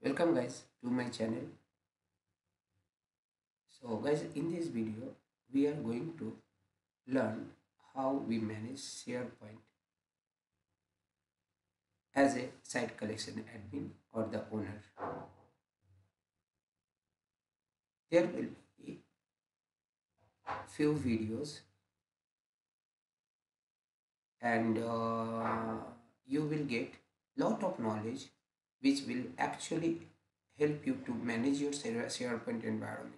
welcome guys to my channel. So guys in this video we are going to learn how we manage sharepoint as a site collection admin or the owner. There will be few videos and uh, you will get lot of knowledge which will actually help you to manage your SharePoint environment.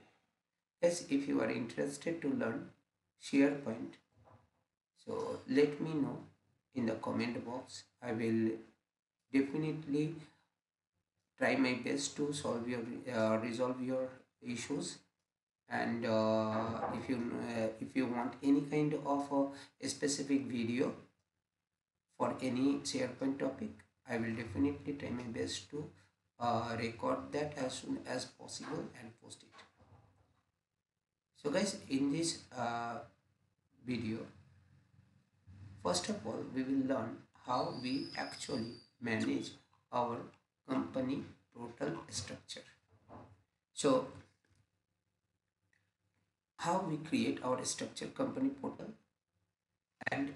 Yes, if you are interested to learn SharePoint, so let me know in the comment box. I will definitely try my best to solve your uh, resolve your issues and uh, if you uh, if you want any kind of a specific video for any SharePoint topic I will definitely try my best to uh, record that as soon as possible and post it. So guys, in this uh, video, first of all, we will learn how we actually manage our company portal structure. So, how we create our structure company portal and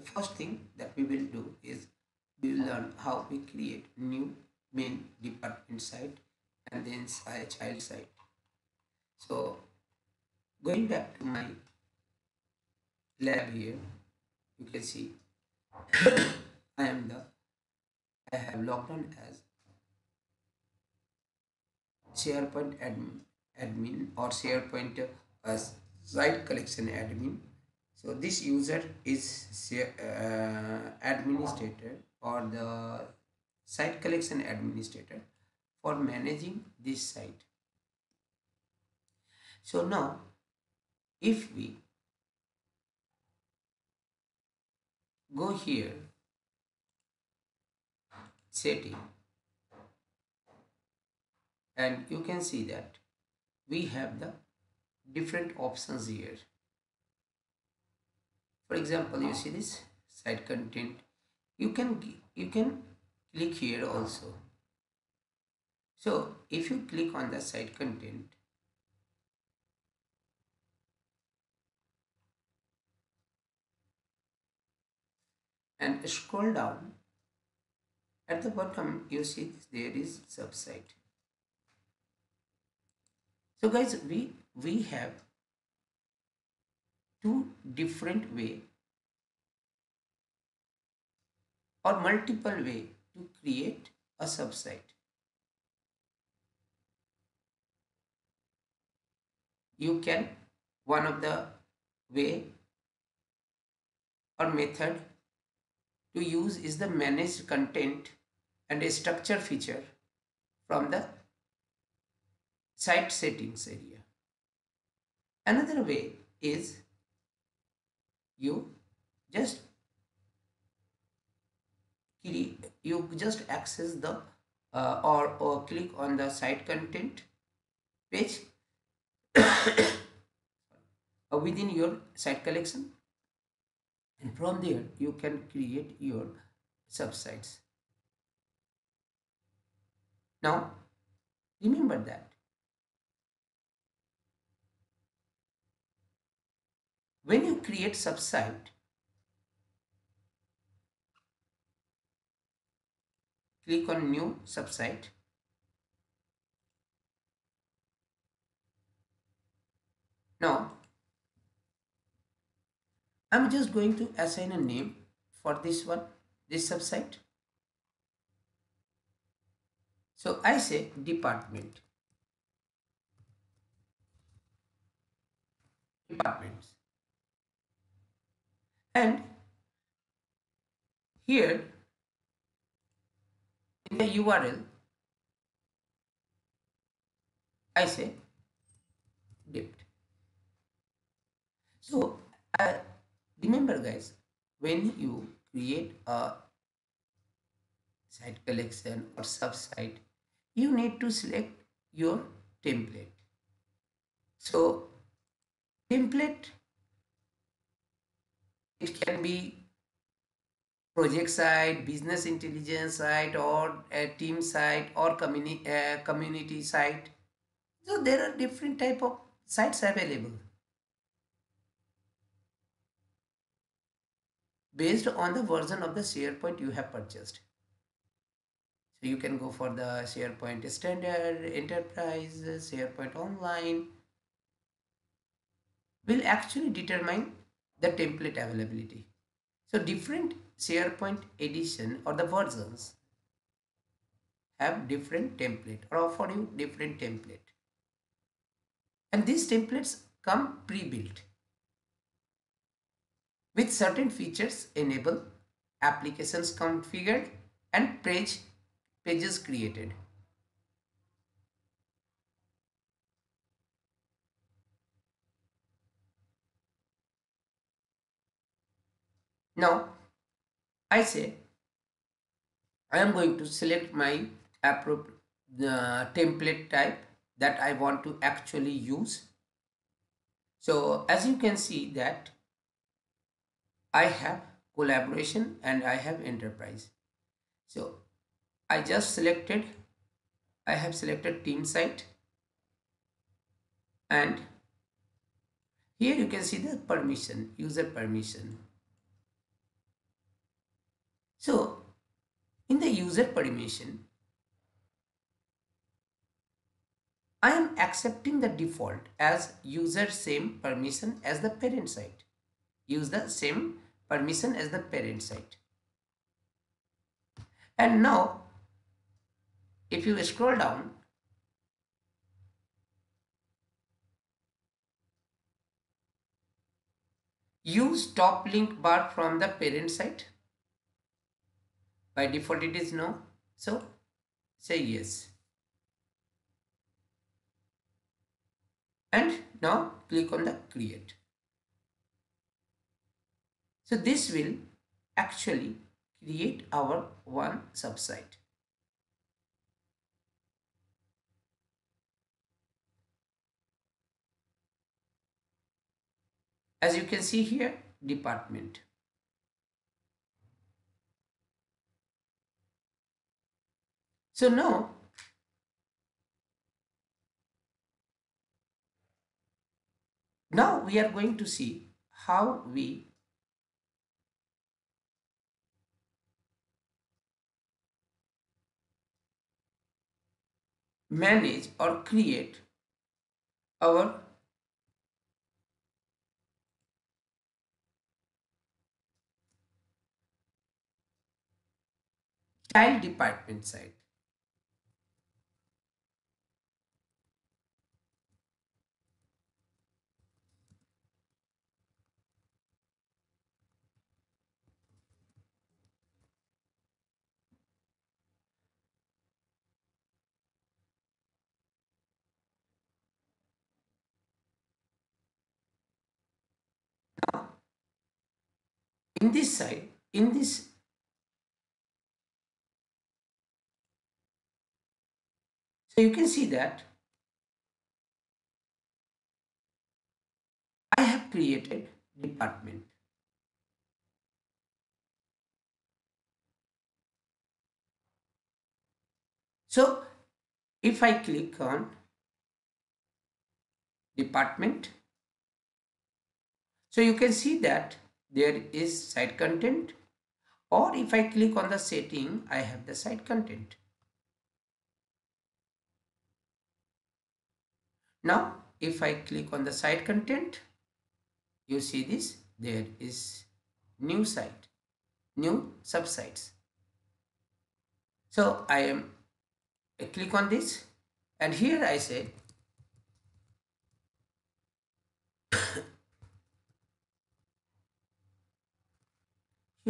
the first thing that we will do is we will learn how we create new main department site and then child site. So going back to my lab here you can see I am the I have logged on as SharePoint admin, admin or SharePoint as site collection admin so this user is uh, administrator or the site collection administrator for managing this site. So now if we go here setting and you can see that we have the different options here for example you uh-huh. see this site content. You can you can click here also. So if you click on the site content and scroll down at the bottom you see there is subsite so guys we we have two different way or multiple way to create a subsite. You can, one of the way or method to use is the managed content and a structure feature from the site settings area. Another way is you just you just access the uh, or, or click on the site content page within your site collection. And from there you can create your subsites. Now remember that when you create subsite click on new subsite now I'm just going to assign a name for this one this subsite so I say department. Departments and here in the URL I say dipped so uh, remember guys when you create a site collection or subsite you need to select your template. So template it can be project site, business intelligence site, or a team site, or communi- uh, community site. So there are different type of sites available based on the version of the SharePoint you have purchased. So you can go for the SharePoint Standard, Enterprise, SharePoint Online. Will actually determine the template availability. So different SharePoint edition or the versions have different template or offer you different template. And these templates come pre-built with certain features enable applications configured and page pages created. Now I say I am going to select my appropriate uh, template type that I want to actually use. So as you can see that I have collaboration and I have enterprise. So I just selected, I have selected team site and here you can see the permission, user permission. So in the user permission, I am accepting the default as user same permission as the parent site. Use the same permission as the parent site. And now, if you scroll down, use top link bar from the parent site by default it is no. So say yes. And now click on the create. So this will actually create our one subsite. As you can see here department So now now we are going to see how we manage or create our child department side. In this side in this so you can see that I have created department. So if I click on department so you can see that there is site content or if I click on the setting I have the site content. Now if I click on the site content you see this there is new site new subsites. So I am I click on this and here I say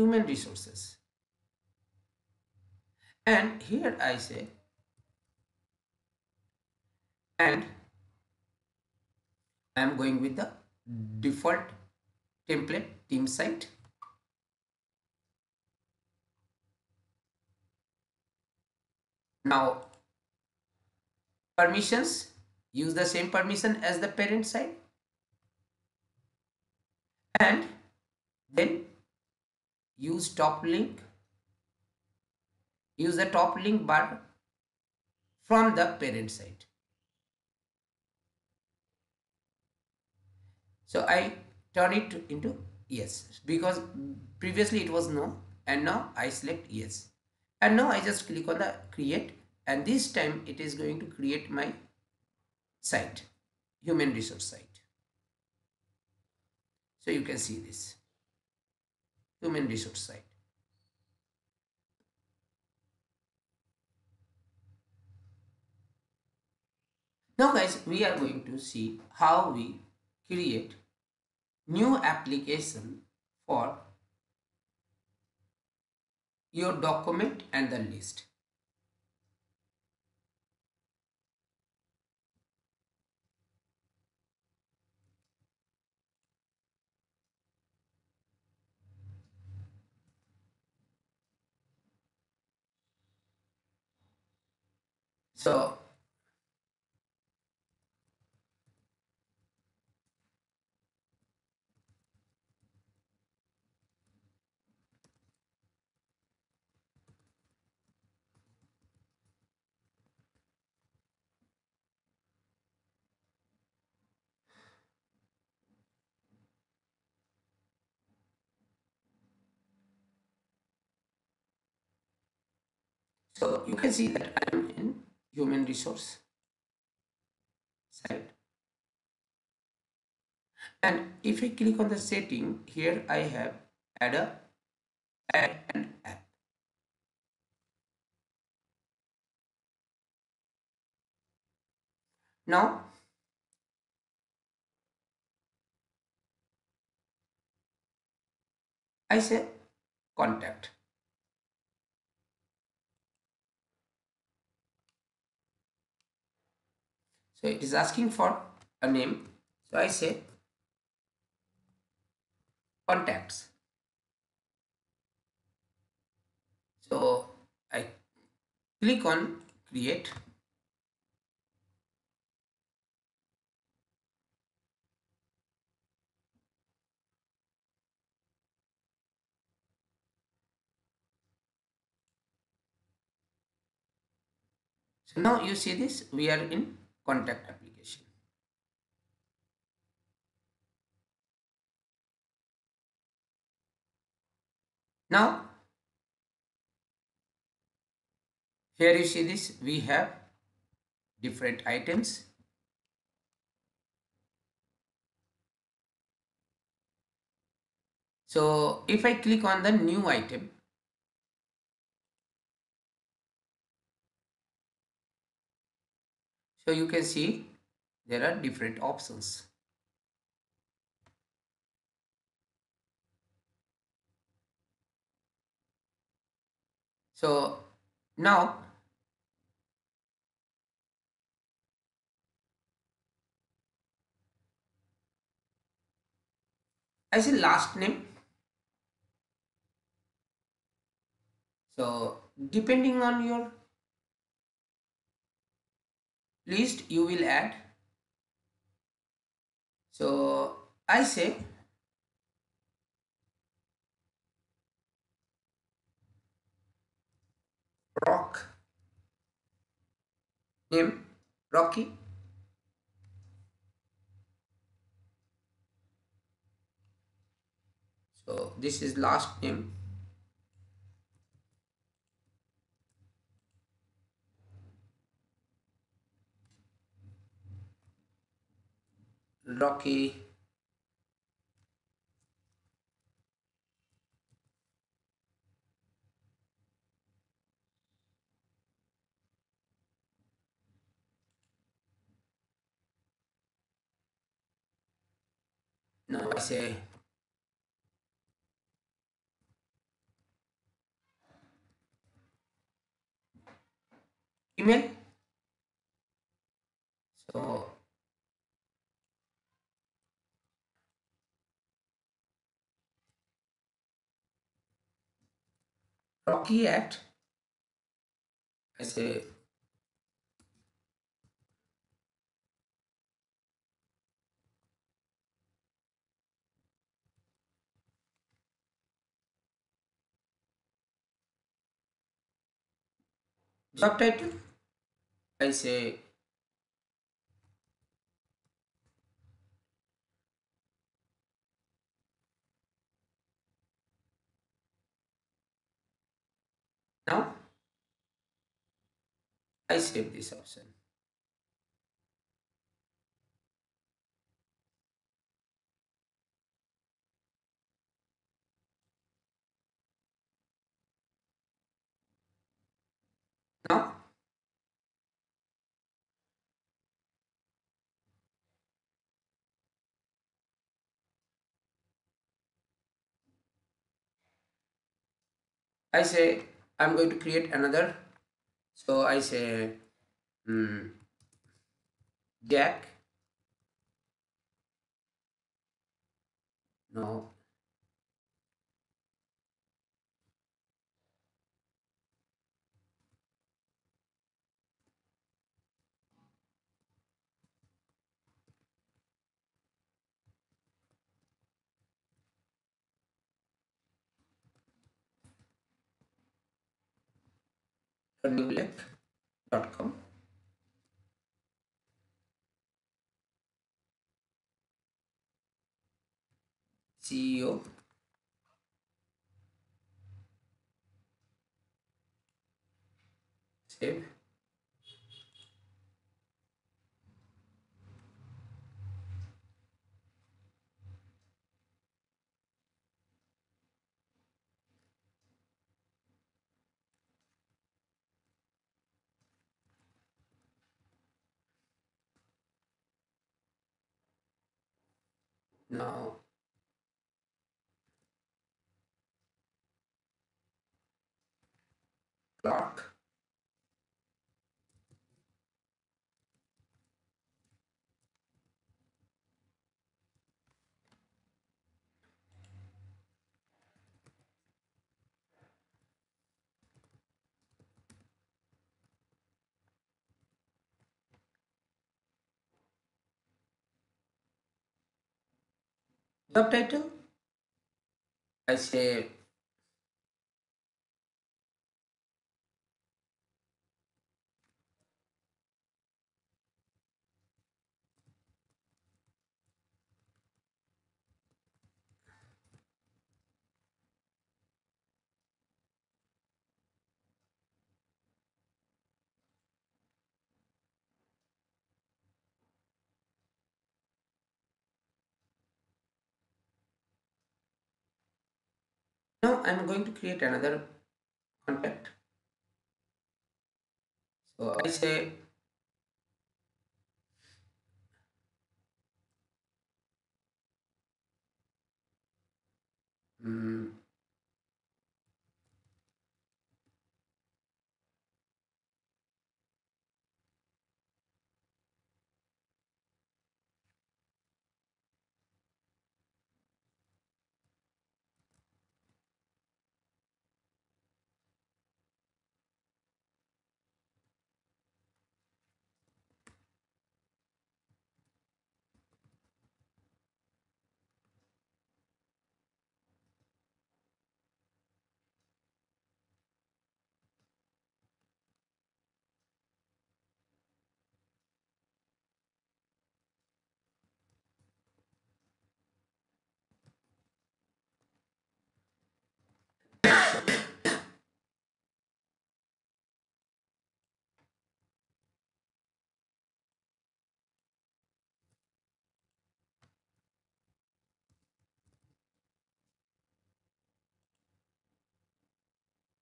human resources. And here I say, and I am going with the default template team site. Now, permissions, use the same permission as the parent side. And then use top link. Use the top link bar from the parent side. So I turn it into yes because previously it was no and now I select yes. And now I just click on the create and this time it is going to create my site human resource site. So you can see this human resource site now guys we are going to see how we create new application for your document and the list so So you can see that I am in human resource side. And if I click on the setting, here I have add a add an app. Now I say contact. So it is asking for a name. So I say contacts. So I click on create. So now you see this, we are in contact application. Now, here you see this, we have different items. So, if I click on the new item, So you can see there are different options. So now I say last name. So depending on your list you will add. So I say rock name Rocky. So this is last name rocky. Now I say email. So Rocky Act. I say job title I say now I save this option. Now I say I'm going to create another. So I say mm, Jack. No newlek.com CEO save now Clark job title I say now I'm going to create another contact. So I say mm,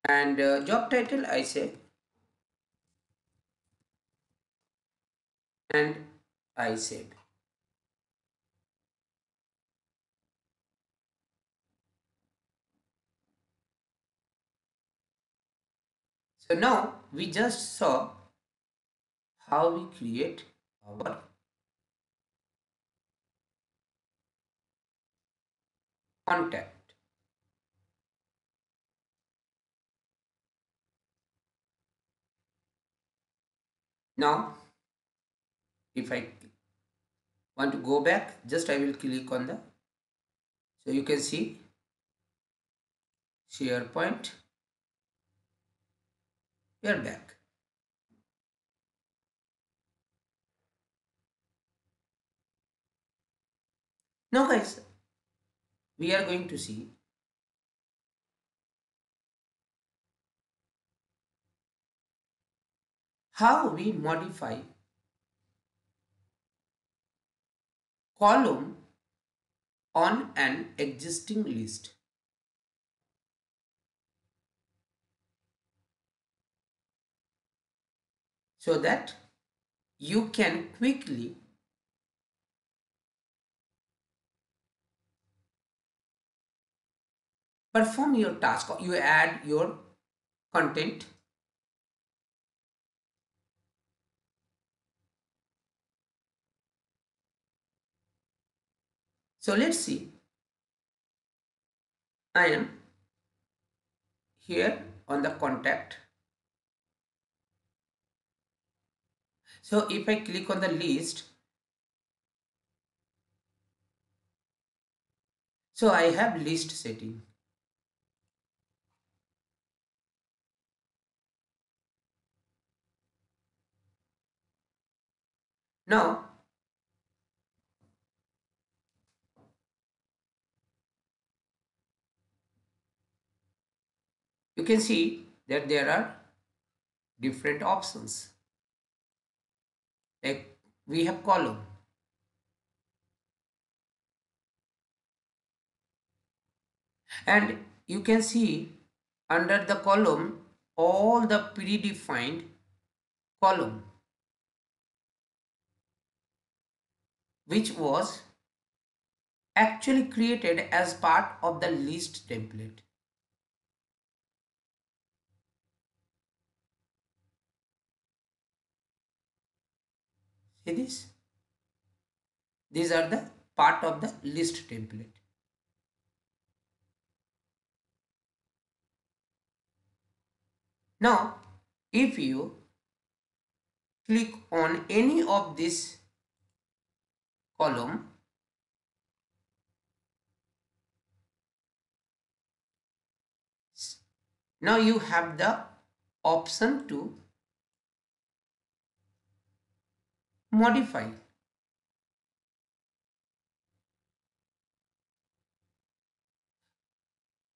and uh, job title I say. And I save so now we just saw how we create our contact Now, if I want to go back, just I will click on the, so you can see SharePoint, we are back. Now guys, we are going to see how we modify column on an existing list. So that you can quickly perform your task you add your content so let's see i am here on the contact. So if i click on the list so i have list setting. Now, you can see that there are different options. Like we have column. And you can see under the column all the predefined column which was actually created as part of the list template. See this? These are the part of the list template. Now, if you click on any of this column now you have the option to modify.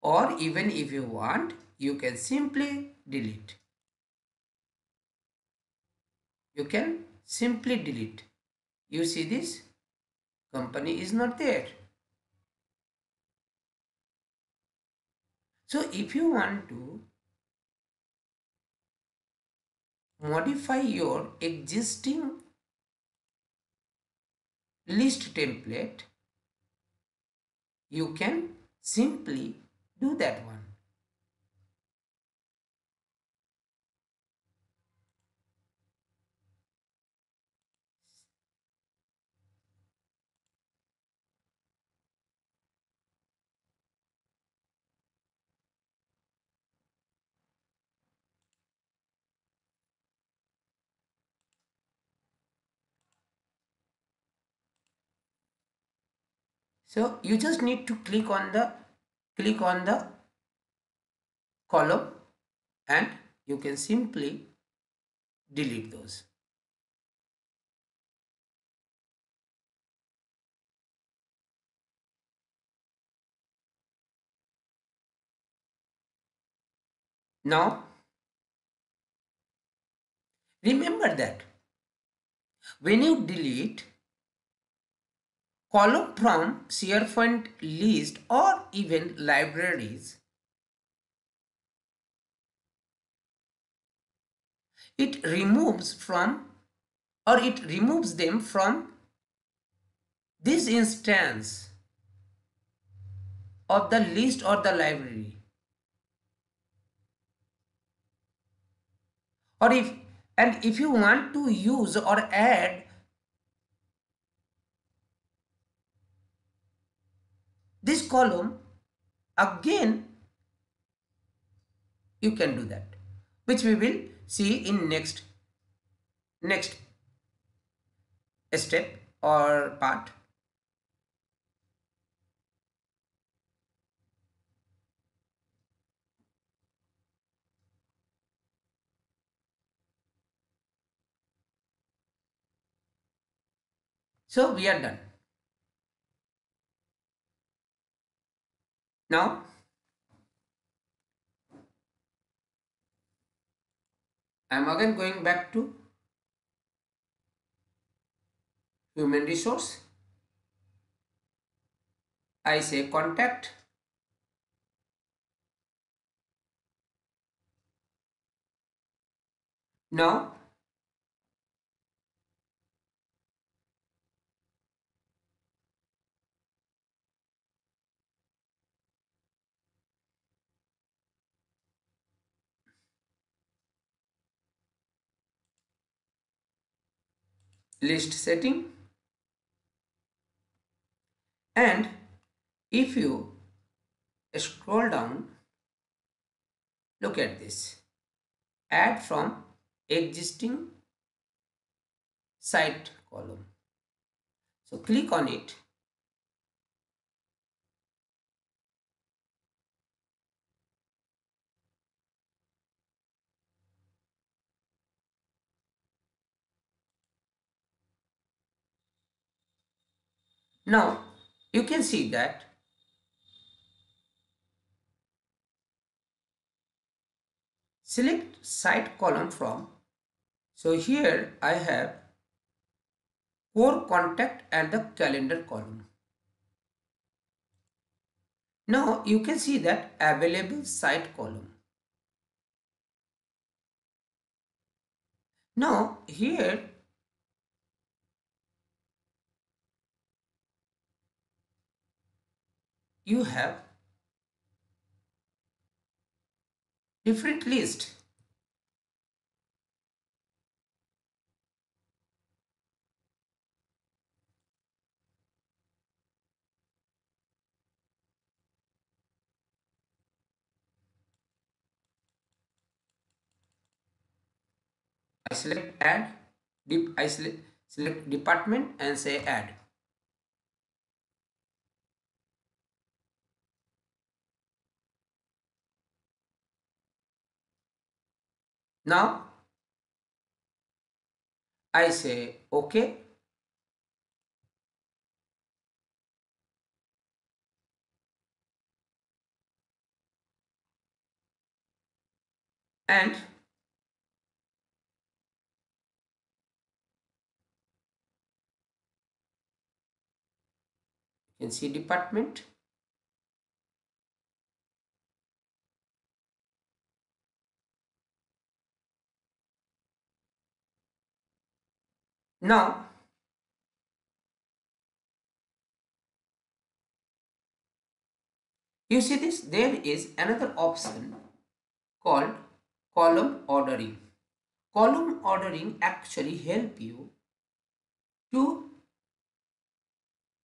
Or even if you want you can simply delete. You can simply delete. You see this? Company is not there. So if you want to modify your existing list template, you can simply do that one. So you just need to click on the click on the column and you can simply delete those. Now remember that when you delete column from SharePoint list or even libraries. It removes from or it removes them from this instance of the list or the library. Or if and if you want to use or add this column again you can do that which we will see in next next step or part. So we are done Now, I am again going back to human resource. I say contact. Now list setting and if you scroll down look at this add from existing site column. So click on it. Now you can see that select site column from so here I have core contact and the calendar column. Now you can see that available site column. Now here you have different list I select add, I select, select department and say add. Now I say OK. And can see department now you see this? There is another option called column ordering. Column ordering actually help you to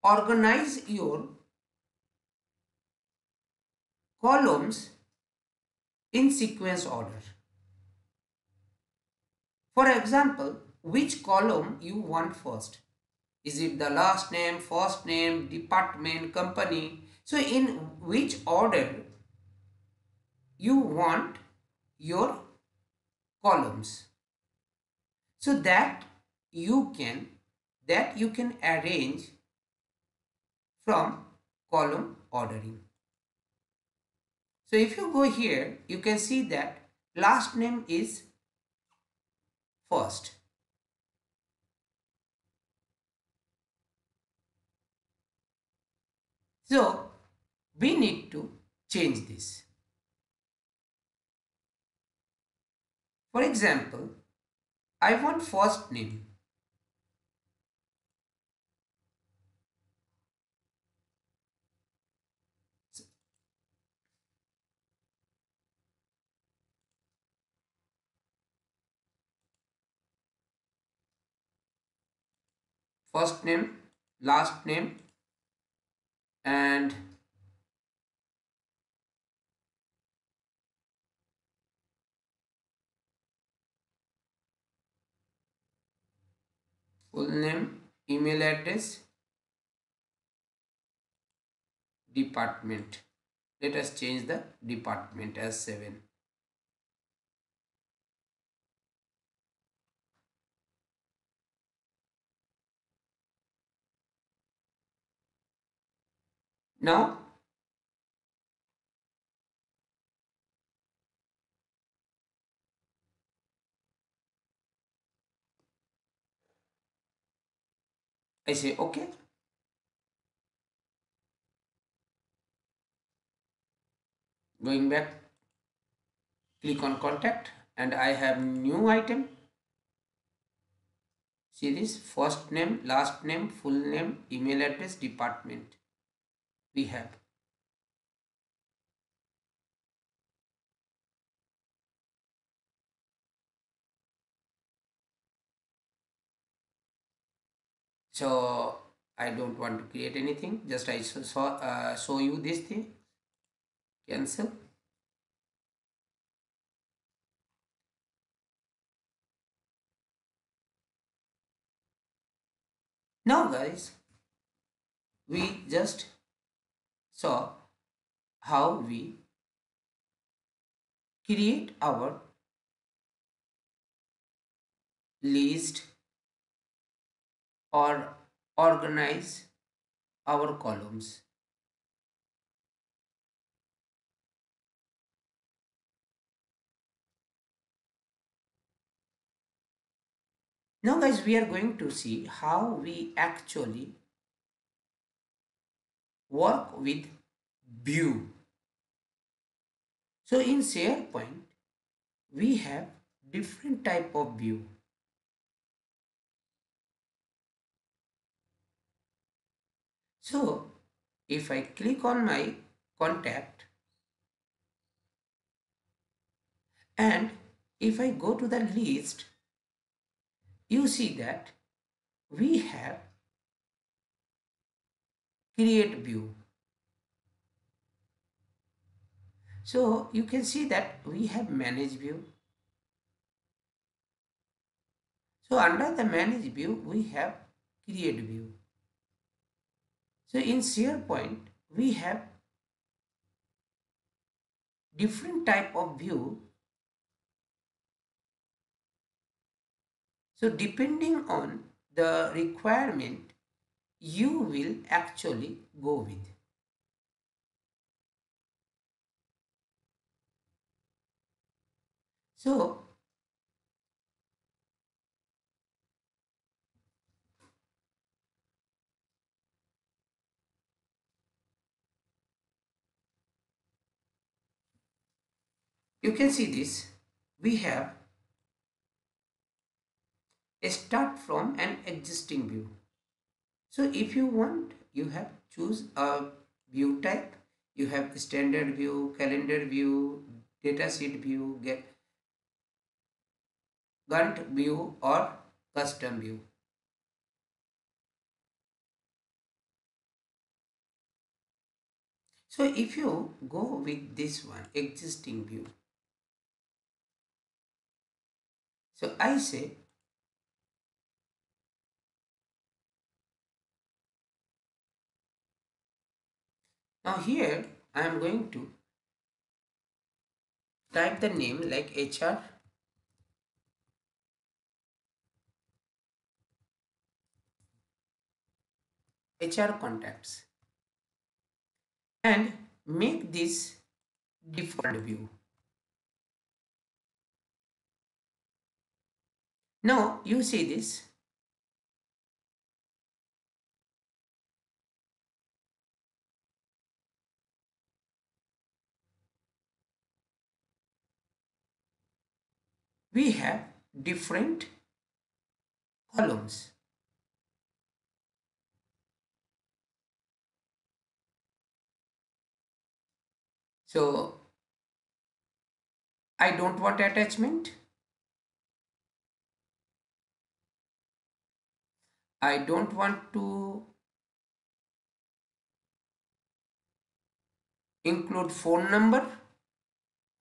organize your columns in sequence order. For example, which column you want first? Is it the last name, first name, department, company? So in which order you want your columns so that you can that you can arrange from column ordering. So if you go here, you can see that last name is first. So we need to change this. For example, I want first name first name last name and full name email address department. Let us change the department as 7 No. I say okay. Going back, click on contact and I have new item. See this first name, last name, full name, email address, department. We have. So I don't want to create anything. Just I saw uh, show you this thing. Cancel. Now guys, we just saw how we create our list or organize our columns. Now guys, we are going to see how we actually work with view. So in SharePoint, we have different type of view. So if I click on my contact and if I go to the list, you see that we have create view. So you can see that we have manage view. So under the manage view, we have create view. So in SharePoint, we have different type of view. So depending on the requirement, you will actually go with. So you can see this we have a start from an existing view so if you want you have choose a view type. You have standard view calendar view datasheet view get Gantt view or custom view. So if you go with this one existing view So I say now here I am going to type the name like HR HR contacts and make this default view. Now you see this. We have different columns. So I don't want attachment. I don't want to include phone number,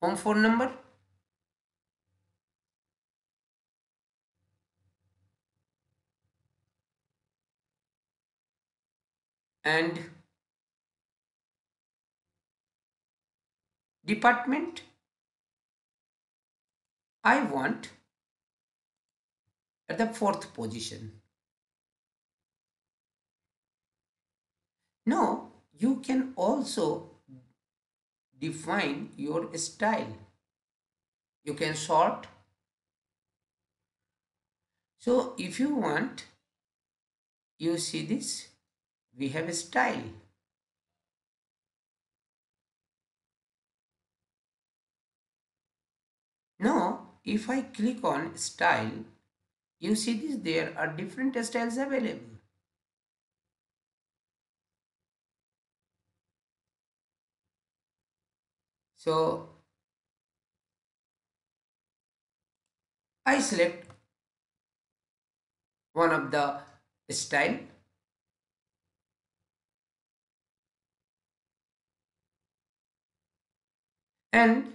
home phone number. And department, I want at the fourth position. Now you can also define your style. You can sort. So if you want you see this we have a style. Now if i click on style you see this there are different styles available. So i select one of the style and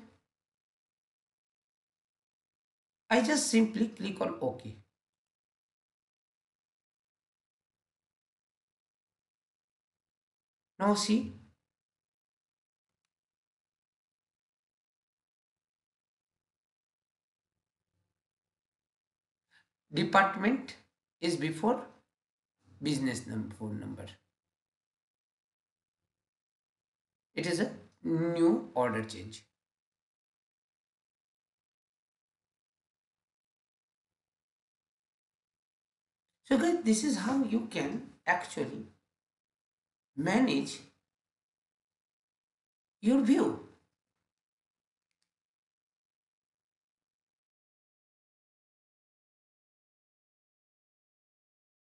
I just simply click on OK. Now see, department is before business num- phone number. It is a new order change. So guys, this is how you can actually manage your view